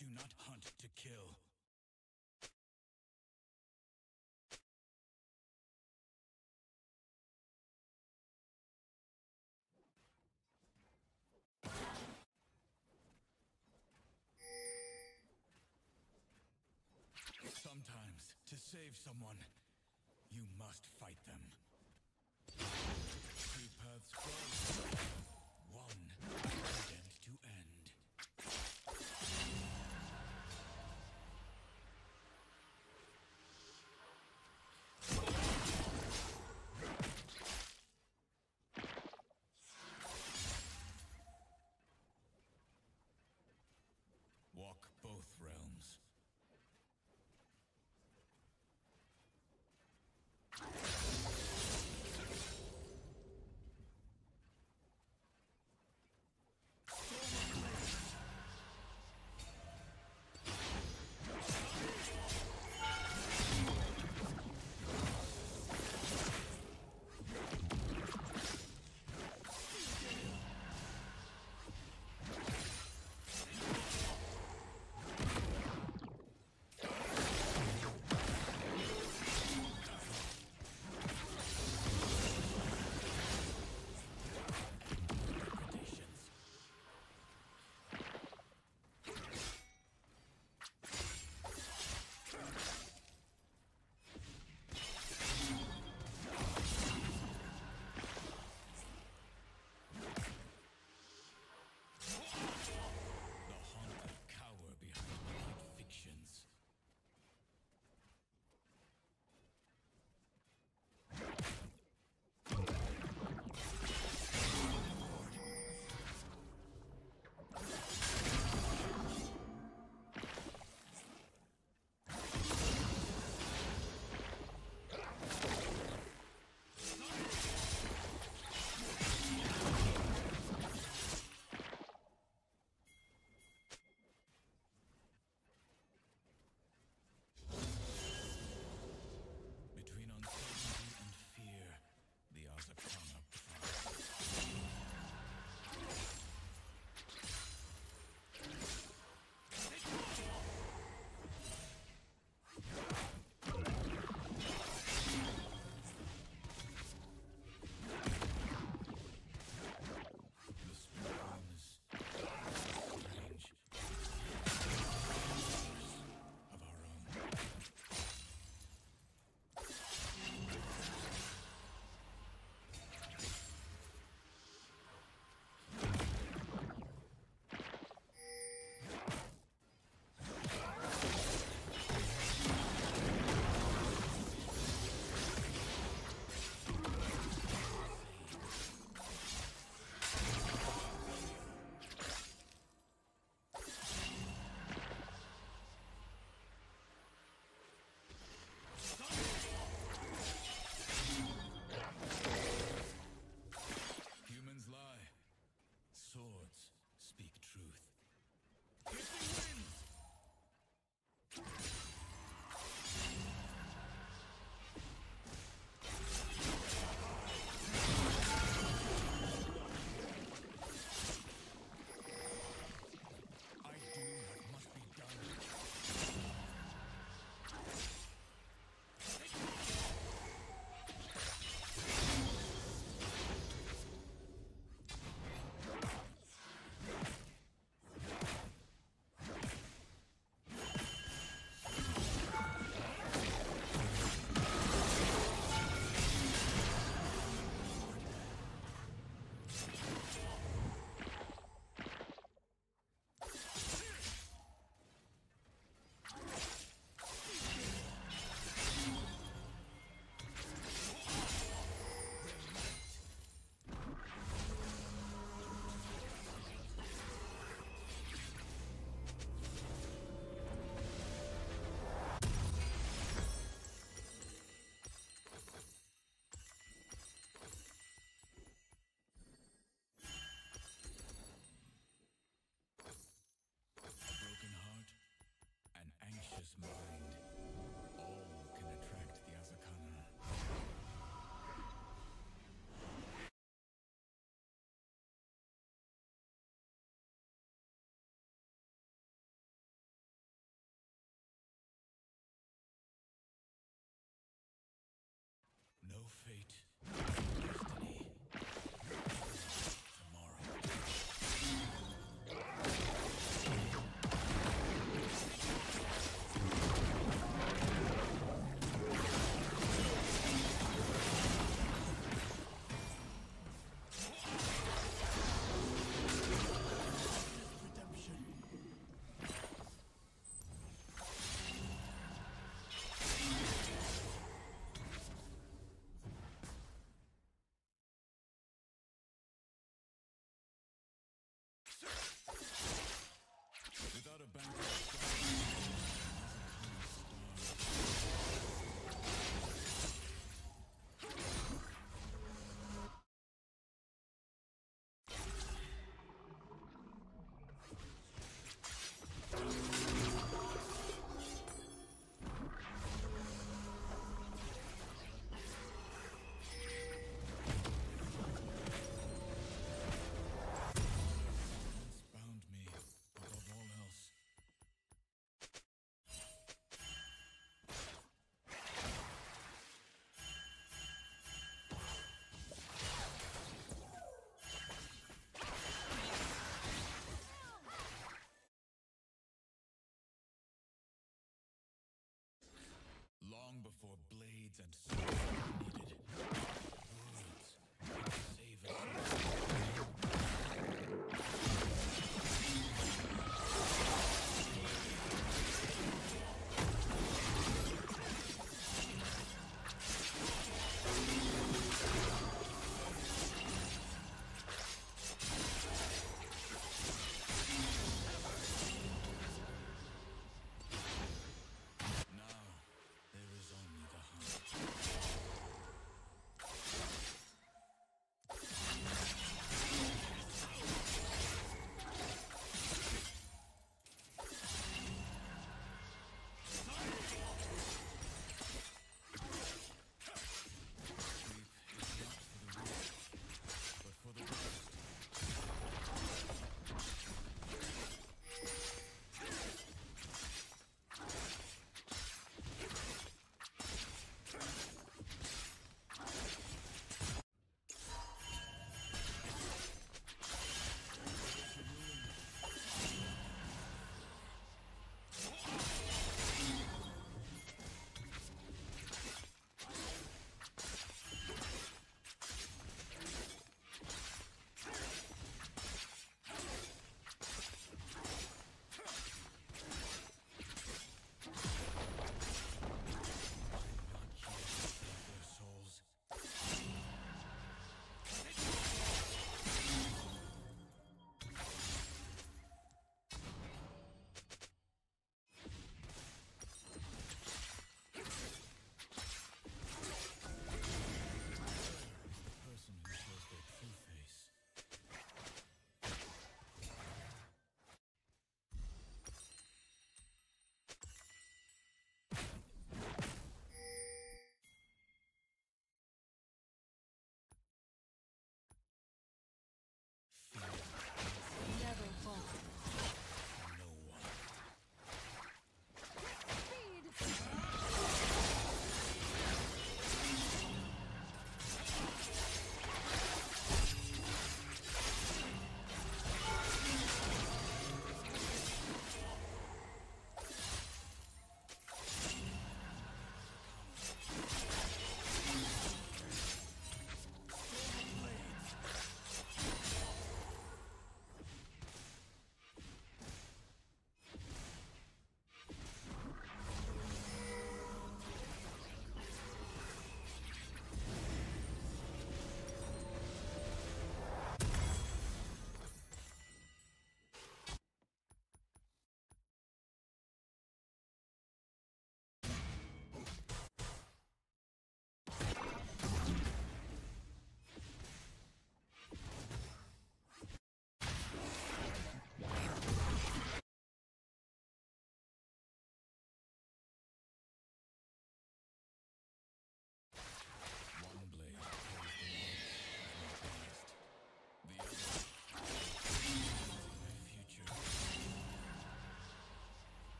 do not hunt to kill. Sometimes, to save someone, you must fight them. Two paths close.